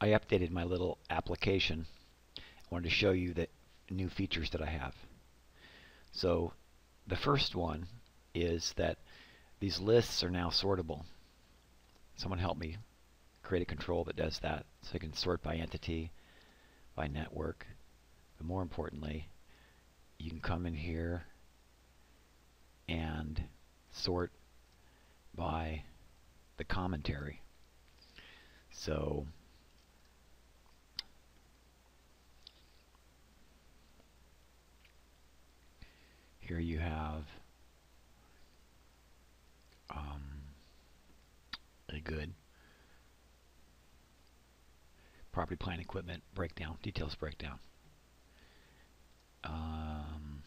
I updated my little application. I wanted to show you the new features that I have. So the first one is that these lists are now sortable. Someone help me create a control that does that so I can sort by entity, by network, but more importantly, you can come in here and sort by the commentary. So here you have um, a good property plant equipment breakdown, details breakdown. Um,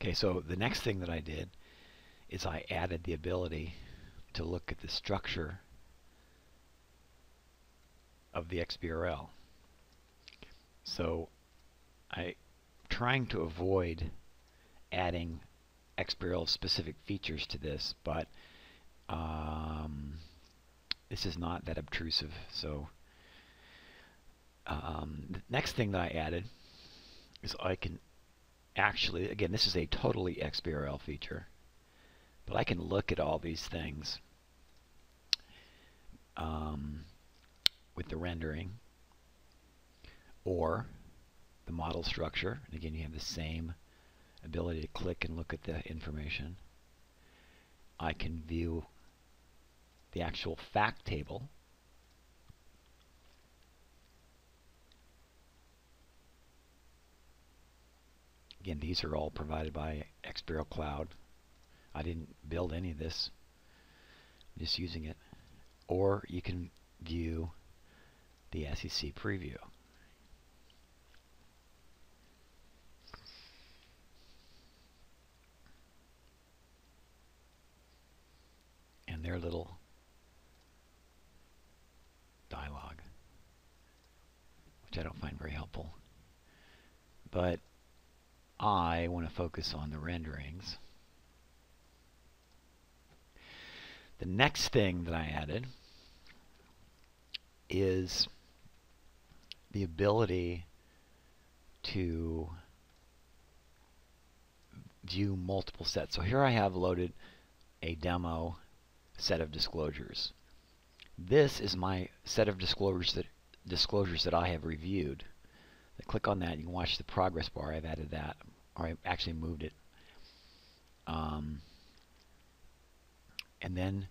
okay, so the next thing that I did is I added the ability to look at the structure of the XBRL. So I'm trying to avoid adding XBRL specific features to this, but um, this is not that obtrusive. So um, the next thing that I added is I can actually, again, this is a totally XBRL feature, but I can look at all these things um, with the rendering or the model structure. And again, you have the same ability to click and look at the information. I can view the actual fact table. Again, these are all provided by XBRL Cloud. I didn't build any of this. I'm just using it. Or you can view the SEC preview. And their little dialogue, which I don't find very helpful. But I want to focus on the renderings. The next thing that I added is the ability to view multiple sets. So here I have loaded a demo set of disclosures. This is my set of disclosures that disclosures that I have reviewed. I click on that, you can watch the progress bar. I've added that, or I actually moved it. Um, and then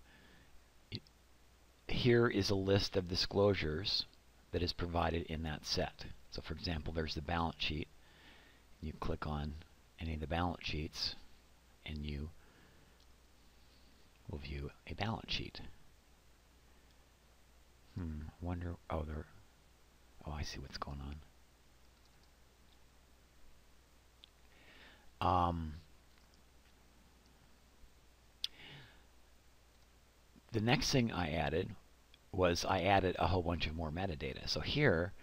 here is a list of disclosures that is provided in that set. So for example, there's the balance sheet. You click on any of the balance sheets and you will view a balance sheet. Hmm, wonder, oh, there, oh, I see what's going on. Um, the next thing I added was I added a whole bunch of more metadata. So here,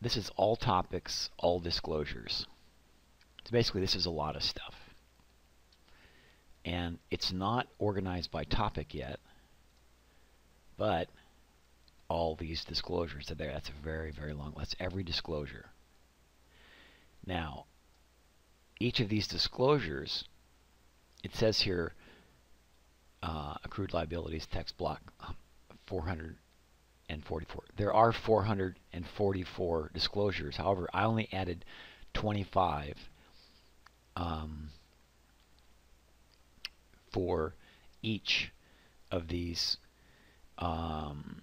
this is all topics, all disclosures. So basically this is a lot of stuff. And it's not organized by topic yet, but all these disclosures are there. That's a very, very long, that's every disclosure. Now, each of these disclosures, it says here, uh, accrued liabilities text block 444. There are 444 disclosures. However, I only added 25 um, for each of these um,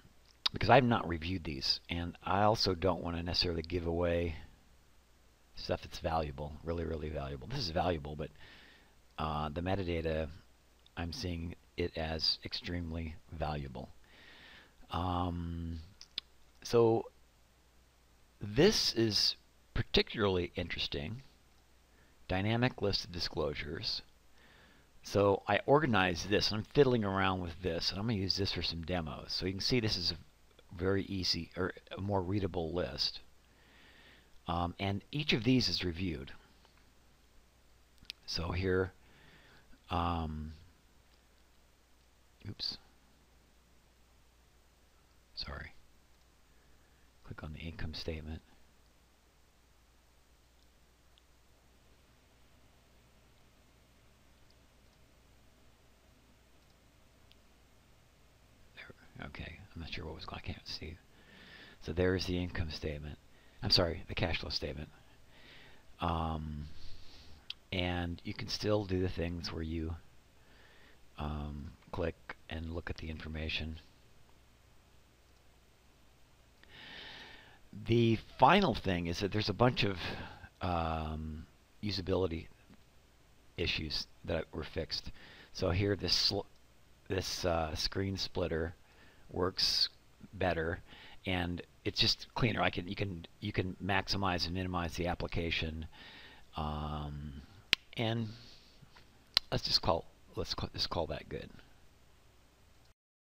because I've not reviewed these and I also don't want to necessarily give away stuff that's valuable, really, really valuable. This is valuable, but uh, the metadata I'm seeing it as extremely valuable. Um, so this is particularly interesting. Dynamic list of disclosures. So I organized this, and I'm fiddling around with this, and I'm going to use this for some demos. So you can see this is a very easy, or a more readable list. Um, and each of these is reviewed. So here, um, oops, sorry. Click on the income statement. There, okay, I'm not sure what was going. I can't see. So there's the income statement. I'm sorry, the cash flow statement. Um, and you can still do the things where you um, click and look at the information. The final thing is that there's a bunch of um, usability issues that were fixed. So here this this uh, screen splitter works better and it's just cleaner. I can you can you can maximize and minimize the application, um, and let's just call let's call, let's call that good.